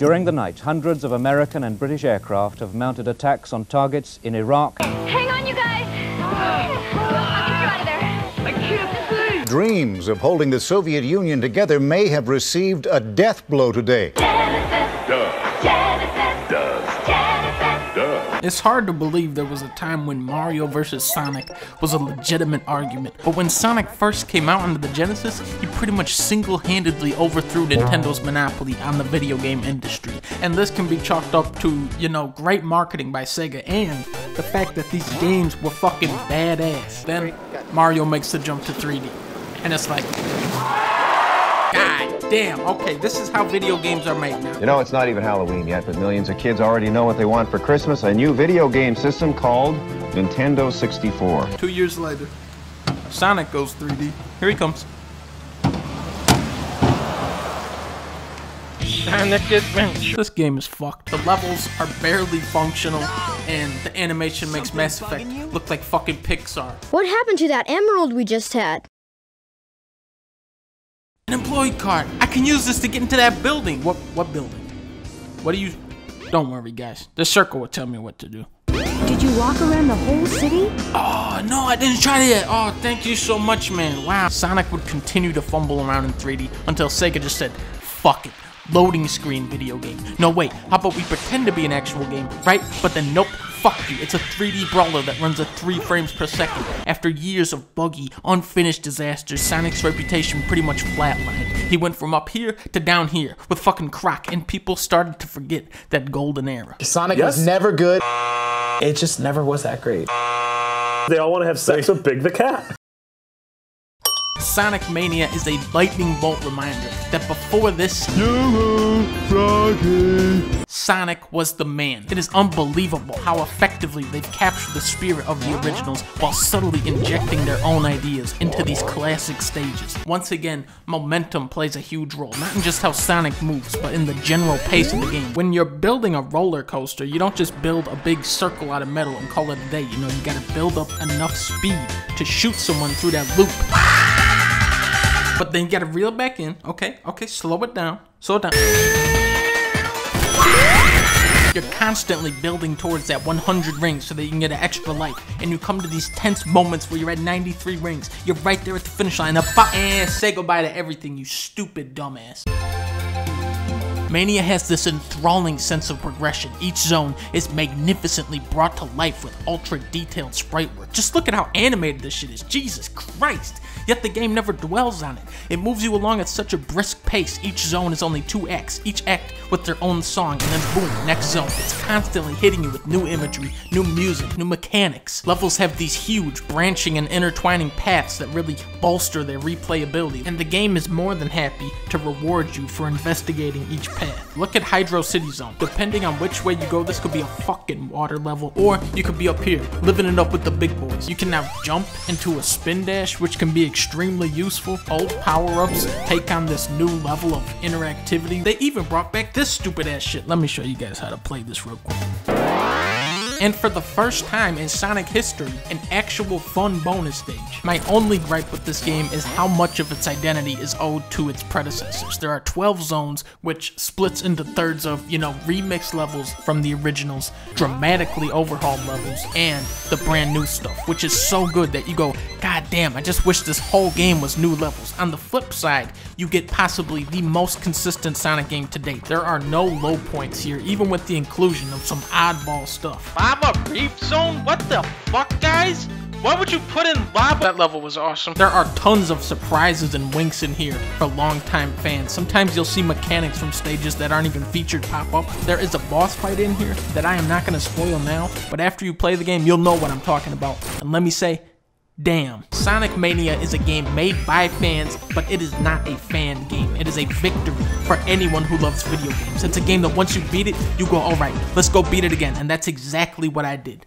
During the night, hundreds of American and British aircraft have mounted attacks on targets in Iraq. Hang on, you guys. I'll get you out of there. I can't see! Dreams of holding the Soviet Union together may have received a death blow today. It's hard to believe there was a time when Mario vs. Sonic was a legitimate argument, but when Sonic first came out onto the Genesis, he pretty much single-handedly overthrew Nintendo's monopoly on the video game industry. And this can be chalked up to, you know, great marketing by Sega and the fact that these games were fucking badass. Then Mario makes the jump to 3D. And it's like, God damn, okay, this is how video games are made now. You know, it's not even Halloween yet, but millions of kids already know what they want for Christmas a new video game system called Nintendo 64. Two years later, Sonic goes 3D. Here he comes. Sonic Adventure. This game is fucked. The levels are barely functional, and the animation makes Mass Effect look like fucking Pixar. What happened to that emerald we just had? An employee card. I can use this to get into that building. What what building? What do you Don't worry guys. The circle will tell me what to do. Did you walk around the whole city? Oh no, I didn't try that yet. Oh, thank you so much, man. Wow. Sonic would continue to fumble around in 3D until Sega just said, fuck it. Loading screen video game. No, wait, how about we pretend to be an actual game, right? But then, nope, fuck you. It's a 3D brawler that runs at 3 frames per second. After years of buggy, unfinished disasters, Sonic's reputation pretty much flatlined. He went from up here to down here with fucking crack, and people started to forget that golden era. Sonic was never good. It just never was that great. They all want to have sex with Big the Cat. Sonic Mania is a lightning bolt reminder that before this, Sonic was the man. It is unbelievable how effectively they've captured the spirit of the originals while subtly injecting their own ideas into these classic stages. Once again, momentum plays a huge role, not in just how Sonic moves, but in the general pace of the game. When you're building a roller coaster, you don't just build a big circle out of metal and call it a day. You know, you gotta build up enough speed to shoot someone through that loop. But then you gotta reel back in. Okay, okay, slow it down. Slow it down. You're constantly building towards that 100 rings so that you can get an extra life. And you come to these tense moments where you're at 93 rings. You're right there at the finish line. About, and say goodbye to everything, you stupid dumbass. Mania has this enthralling sense of progression. Each zone is magnificently brought to life with ultra detailed sprite work. Just look at how animated this shit is. Jesus Christ. Yet the game never dwells on it. It moves you along at such a brisk pace. Each zone is only two acts, each act with their own song, and then boom, next zone. It's constantly hitting you with new imagery, new music, new mechanics. Levels have these huge, branching and intertwining paths that really bolster their replayability, and the game is more than happy to reward you for investigating each path. Look at Hydrocity Zone. Depending on which way you go, this could be a fucking water level, or you could be up here, living it up with the big boys. You can now jump into a spin dash, which can be extremely useful. Old power-ups take on this new level of interactivity. They even brought back this stupid ass shit. Let me show you guys how to play this real quick. And for the first time in Sonic history, an actual fun bonus stage. My only gripe with this game is how much of its identity is owed to its predecessors. There are 12 zones, which splits into thirds of, you know, remix levels from the originals, dramatically overhauled levels, and the brand new stuff, which is so good that you go, God damn, I just wish this whole game was new levels. On the flip side, you get possibly the most consistent Sonic game to date. There are no low points here, even with the inclusion of some oddball stuff. Lava Reef Zone? What the fuck, guys? Why would you put in lava? That level was awesome. There are tons of surprises and winks in here for longtime fans. Sometimes you'll see mechanics from stages that aren't even featured pop up. There is a boss fight in here that I am not going to spoil now, but after you play the game, you'll know what I'm talking about. And let me say, Damn. Sonic Mania is a game made by fans, but it is not a fan game. It is a victory for anyone who loves video games. It's a game that once you beat it, you go, alright, let's go beat it again. And that's exactly what I did.